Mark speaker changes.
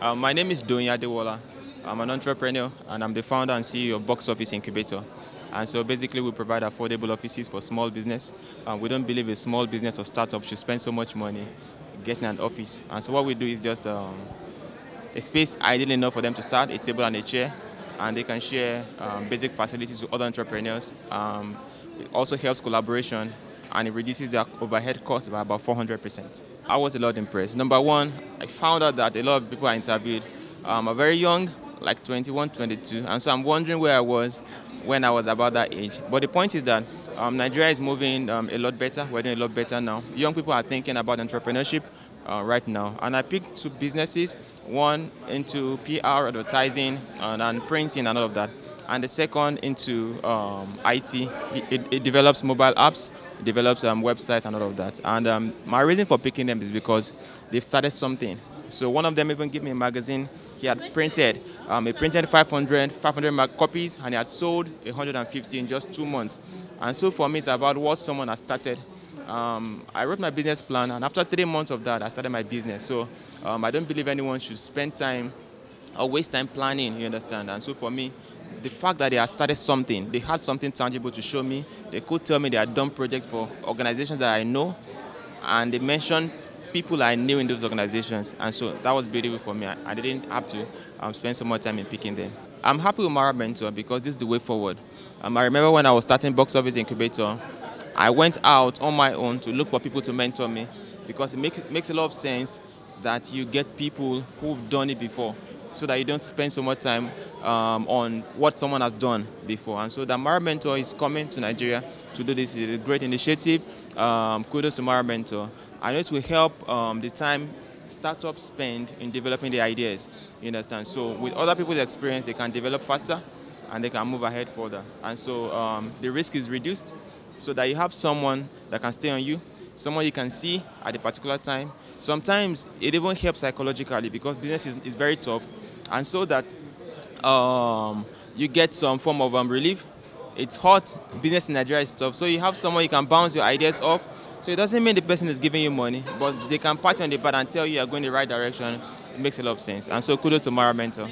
Speaker 1: Uh, my name is Doyin Adewola. I'm an entrepreneur and I'm the founder and CEO of Box Office Incubator. And so basically we provide affordable offices for small business. Uh, we don't believe a small business or startup should spend so much money getting an office. And so what we do is just um, a space ideal enough for them to start, a table and a chair, and they can share um, basic facilities with other entrepreneurs. Um, it also helps collaboration and it reduces their overhead costs by about 400%. I was a lot impressed. Number one, I found out that a lot of people I interviewed um, are very young, like 21, 22, and so I'm wondering where I was when I was about that age. But the point is that um, Nigeria is moving um, a lot better. We're doing a lot better now. Young people are thinking about entrepreneurship uh, right now. And I picked two businesses, one into PR, advertising, and, and printing and all of that and the second into um, IT. It, it, it, develops mobile apps, it develops um, websites and all of that. And um, my reason for picking them is because they've started something. So one of them even gave me a magazine he had printed. Um, he printed 500, 500 copies and he had sold 150 in just two months. And so for me, it's about what someone has started. Um, I wrote my business plan and after three months of that, I started my business. So um, I don't believe anyone should spend time or waste time planning, you understand? And so for me, the fact that they had started something, they had something tangible to show me. They could tell me they had done projects for organizations that I know, and they mentioned people I knew in those organizations, and so that was beautiful for me. I, I didn't have to um, spend so much time in picking them. I'm happy with Mara Mentor because this is the way forward. Um, I remember when I was starting Box Office Incubator, I went out on my own to look for people to mentor me because it, make, it makes a lot of sense that you get people who've done it before so that you don't spend so much time um, on what someone has done before. And so the Mentor is coming to Nigeria to do this. It's a great initiative. Um, kudos to. I know it will help um, the time startups spend in developing the ideas. You understand? So with other people's experience, they can develop faster and they can move ahead further. And so um, the risk is reduced so that you have someone that can stay on you, someone you can see at a particular time. Sometimes it even helps psychologically because business is, is very tough. And so that um, you get some form of um, relief. It's hot, business in Nigeria is tough. So you have someone you can bounce your ideas off. So it doesn't mean the person is giving you money, but they can pat you on the back and tell you you're going the right direction. It makes a lot of sense. And so kudos to Mara Mentor.